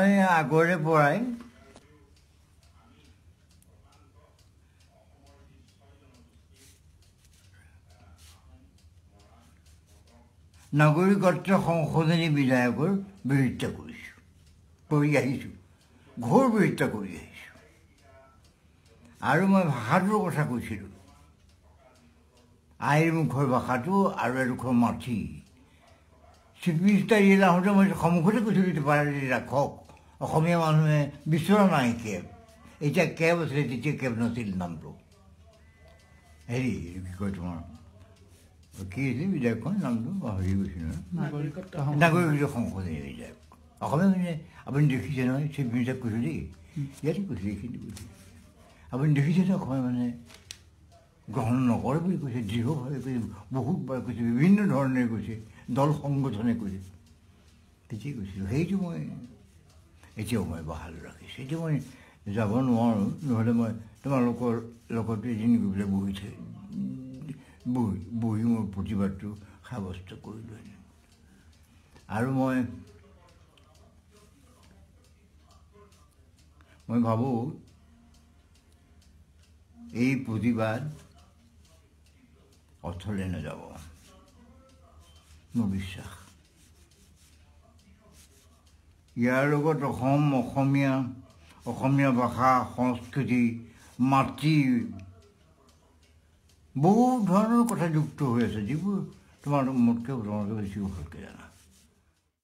মই আগৰে পৰাই নাগৰিকত্ব সংশোধনী বিধায়কৰ বিৰোধিতা কৰিছোঁ কৰি আহিছোঁ ঘোৰ বিৰোধিতা কৰি আহিছোঁ। আৰু মই ভাষাটোৰ কথা কৈছিলোঁ। আইৰ মুখৰ ভাষাটো আৰু এডোখৰ মাটি। চিফ মিনিষ্টাৰ ইয়াত আহোঁতে মই সন্মুখতে কৈছিলোঁ ৰাখক অসমীয়া মানুহে বিচৰা নাই কেব। এতিয়া কেব আছিলে তেতিয়া কেব নাছিল নামটো। হেৰি কি কয় তোমাৰ? কি আছিলে? বিধায়কখন নামটো পাহৰি গৈছোঁ নহয়। নাগৰিকত্ব সংশোধনী বিধায়ক। অসমীয়া মানে আপুনি দেখিছে নহয় চিফ মিনিষ্টাৰক কৈছোঁ দেই। ইয়াতে কৈছোঁ এইখিনি কৈছোঁ। আপুনি দেখিছে নহয় অসমীয়া মানে গ্ৰহণ নকৰে বুলি কৈছে দৃঢ়ভাৱে কৈছে বহুতবাৰ কৈছে বিভিন্ন ধৰণে কৈছে দল সংগঠনে কৈছে। তেতিয়াই কৈছিলোঁ সেইটো মই এতিয়াও মই বাহাল ৰাখিছোঁ এতিয়া মই যাব নোৱাৰোঁ, নহ'লে মই তোমালোকৰ লগতে এদিন গৈ পেলাই বহি থৈ বহি বহি মোৰ প্ৰতিবাদটো সাব্যস্ত কৰিলোঁ আৰু মই মই ভাবোঁ, এই প্ৰতিবাদ অথলে নাযাব। মোৰ বিশ্বাস। ইয়াৰ লগত অসম অসমীয়া অসমীয়া ভাষা সংস্কৃতি মাতৃ বহু ধৰণৰ কথা যুক্ত হৈ আছে যিবোৰ তোমালোক মোতকৈ তোমালোকে বেছি ভালকৈ জানা।